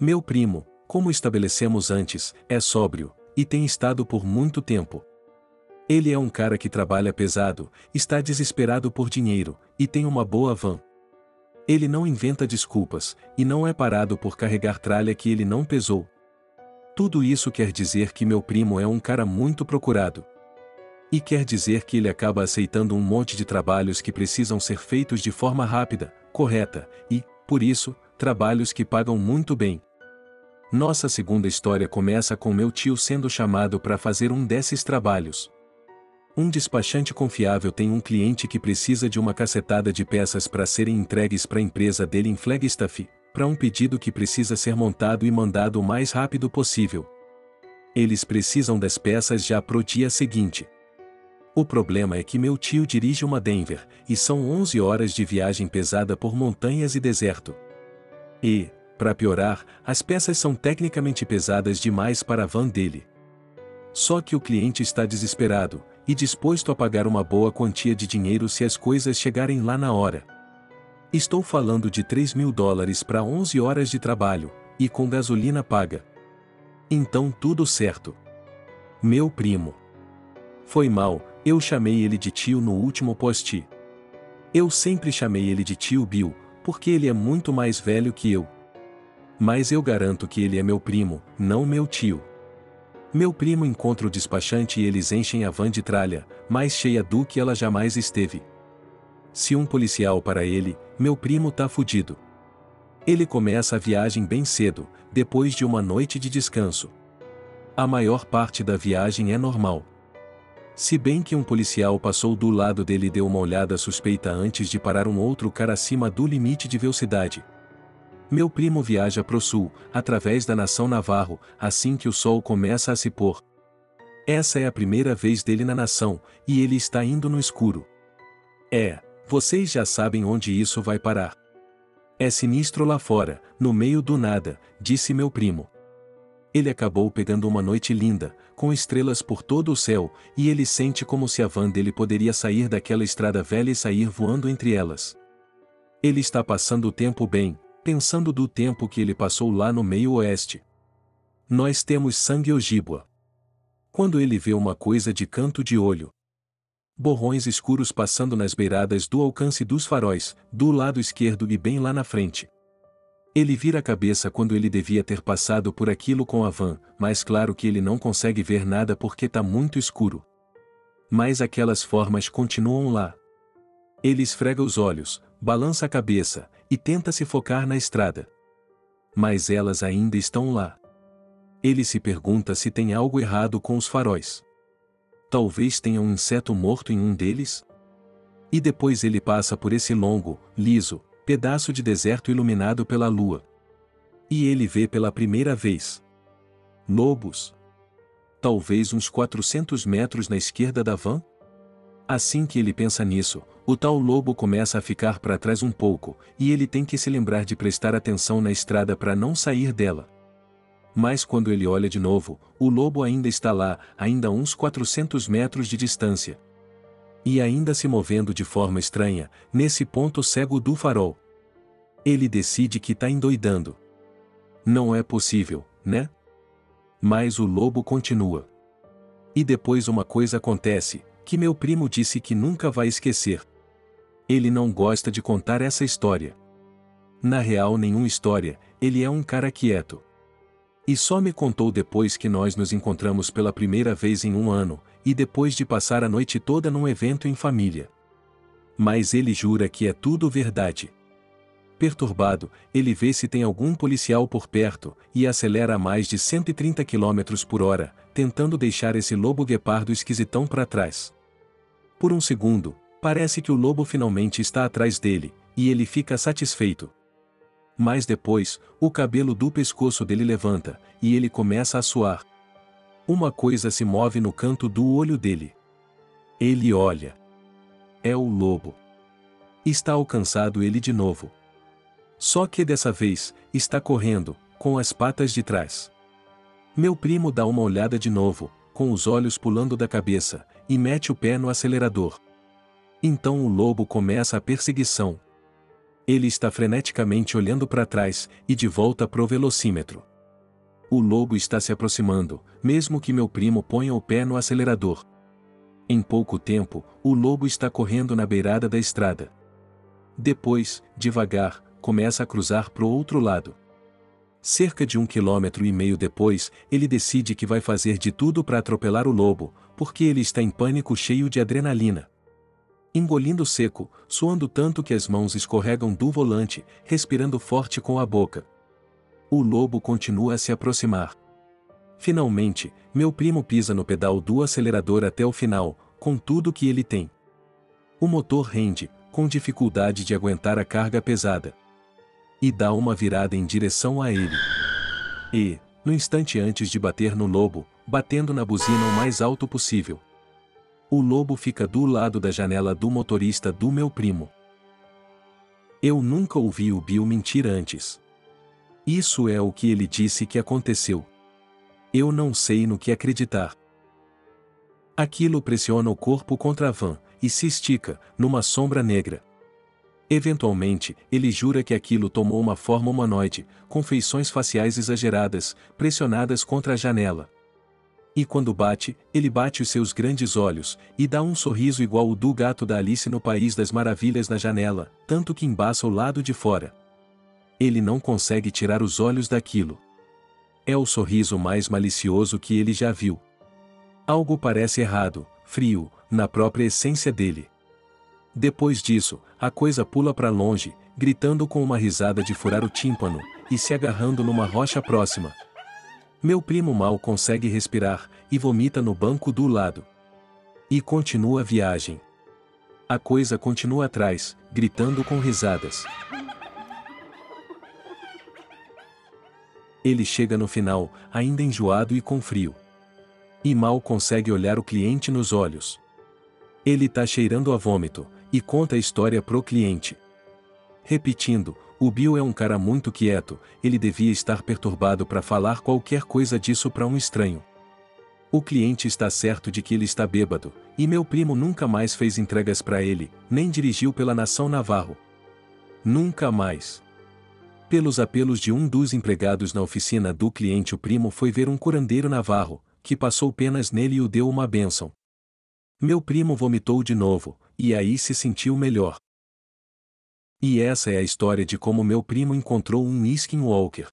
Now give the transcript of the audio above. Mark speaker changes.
Speaker 1: Meu primo, como estabelecemos antes, é sóbrio, e tem estado por muito tempo. Ele é um cara que trabalha pesado, está desesperado por dinheiro, e tem uma boa van. Ele não inventa desculpas, e não é parado por carregar tralha que ele não pesou. Tudo isso quer dizer que meu primo é um cara muito procurado. E quer dizer que ele acaba aceitando um monte de trabalhos que precisam ser feitos de forma rápida, correta, e, por isso, trabalhos que pagam muito bem. Nossa segunda história começa com meu tio sendo chamado para fazer um desses trabalhos. Um despachante confiável tem um cliente que precisa de uma cacetada de peças para serem entregues para a empresa dele em Flagstaff, para um pedido que precisa ser montado e mandado o mais rápido possível. Eles precisam das peças já pro dia seguinte. O problema é que meu tio dirige uma Denver, e são 11 horas de viagem pesada por montanhas e deserto. E, para piorar, as peças são tecnicamente pesadas demais para a van dele. Só que o cliente está desesperado, e disposto a pagar uma boa quantia de dinheiro se as coisas chegarem lá na hora. Estou falando de 3 mil dólares para 11 horas de trabalho, e com gasolina paga. Então tudo certo. Meu primo. Foi mal, eu chamei ele de tio no último post. Eu sempre chamei ele de tio Bill, porque ele é muito mais velho que eu. Mas eu garanto que ele é meu primo, não meu tio. Meu primo encontra o despachante e eles enchem a van de tralha, mais cheia do que ela jamais esteve. Se um policial para ele, meu primo tá fudido. Ele começa a viagem bem cedo, depois de uma noite de descanso. A maior parte da viagem é normal. Se bem que um policial passou do lado dele e deu uma olhada suspeita antes de parar um outro cara acima do limite de velocidade, meu primo viaja pro sul, através da nação Navarro, assim que o sol começa a se pôr. Essa é a primeira vez dele na nação, e ele está indo no escuro. É, vocês já sabem onde isso vai parar. É sinistro lá fora, no meio do nada, disse meu primo. Ele acabou pegando uma noite linda, com estrelas por todo o céu, e ele sente como se a van dele poderia sair daquela estrada velha e sair voando entre elas. Ele está passando o tempo bem, pensando do tempo que ele passou lá no meio oeste. Nós temos sangue ogíboa. Quando ele vê uma coisa de canto de olho. Borrões escuros passando nas beiradas do alcance dos faróis, do lado esquerdo e bem lá na frente. Ele vira a cabeça quando ele devia ter passado por aquilo com a van, mas claro que ele não consegue ver nada porque tá muito escuro. Mas aquelas formas continuam lá. Ele esfrega os olhos, balança a cabeça, e tenta se focar na estrada. Mas elas ainda estão lá. Ele se pergunta se tem algo errado com os faróis. Talvez tenha um inseto morto em um deles? E depois ele passa por esse longo, liso, pedaço de deserto iluminado pela lua. E ele vê pela primeira vez lobos. Talvez uns 400 metros na esquerda da van? Assim que ele pensa nisso, o tal lobo começa a ficar para trás um pouco, e ele tem que se lembrar de prestar atenção na estrada para não sair dela. Mas quando ele olha de novo, o lobo ainda está lá, ainda uns 400 metros de distância. E ainda se movendo de forma estranha, nesse ponto cego do farol. Ele decide que está endoidando. Não é possível, né? Mas o lobo continua. E depois uma coisa acontece, que meu primo disse que nunca vai esquecer. Ele não gosta de contar essa história. Na real, nenhuma história, ele é um cara quieto. E só me contou depois que nós nos encontramos pela primeira vez em um ano, e depois de passar a noite toda num evento em família. Mas ele jura que é tudo verdade. Perturbado, ele vê se tem algum policial por perto, e acelera a mais de 130 km por hora, tentando deixar esse lobo guepardo esquisitão para trás. Por um segundo, Parece que o lobo finalmente está atrás dele, e ele fica satisfeito. Mas depois, o cabelo do pescoço dele levanta, e ele começa a suar. Uma coisa se move no canto do olho dele. Ele olha. É o lobo. Está alcançado ele de novo. Só que dessa vez, está correndo, com as patas de trás. Meu primo dá uma olhada de novo, com os olhos pulando da cabeça, e mete o pé no acelerador. Então o lobo começa a perseguição. Ele está freneticamente olhando para trás e de volta pro velocímetro. O lobo está se aproximando, mesmo que meu primo ponha o pé no acelerador. Em pouco tempo, o lobo está correndo na beirada da estrada. Depois, devagar, começa a cruzar pro outro lado. Cerca de um quilômetro e meio depois, ele decide que vai fazer de tudo para atropelar o lobo, porque ele está em pânico cheio de adrenalina. Engolindo seco, suando tanto que as mãos escorregam do volante, respirando forte com a boca. O lobo continua a se aproximar. Finalmente, meu primo pisa no pedal do acelerador até o final, com tudo que ele tem. O motor rende, com dificuldade de aguentar a carga pesada. E dá uma virada em direção a ele. E, no instante antes de bater no lobo, batendo na buzina o mais alto possível. O lobo fica do lado da janela do motorista do meu primo. Eu nunca ouvi o Bill mentir antes. Isso é o que ele disse que aconteceu. Eu não sei no que acreditar. Aquilo pressiona o corpo contra a van e se estica, numa sombra negra. Eventualmente, ele jura que aquilo tomou uma forma humanoide, com feições faciais exageradas, pressionadas contra a janela. E quando bate, ele bate os seus grandes olhos, e dá um sorriso igual o do gato da Alice no País das Maravilhas na janela, tanto que embaça o lado de fora. Ele não consegue tirar os olhos daquilo. É o sorriso mais malicioso que ele já viu. Algo parece errado, frio, na própria essência dele. Depois disso, a coisa pula para longe, gritando com uma risada de furar o tímpano, e se agarrando numa rocha próxima, meu primo mal consegue respirar e vomita no banco do lado. E continua a viagem. A coisa continua atrás, gritando com risadas. Ele chega no final, ainda enjoado e com frio. E mal consegue olhar o cliente nos olhos. Ele tá cheirando a vômito, e conta a história pro cliente. Repetindo, o Bill é um cara muito quieto, ele devia estar perturbado para falar qualquer coisa disso para um estranho. O cliente está certo de que ele está bêbado, e meu primo nunca mais fez entregas para ele, nem dirigiu pela nação Navarro. Nunca mais. Pelos apelos de um dos empregados na oficina do cliente, o primo foi ver um curandeiro navarro, que passou penas nele e o deu uma bênção. Meu primo vomitou de novo, e aí se sentiu melhor. E essa é a história de como meu primo encontrou um Skinwalker.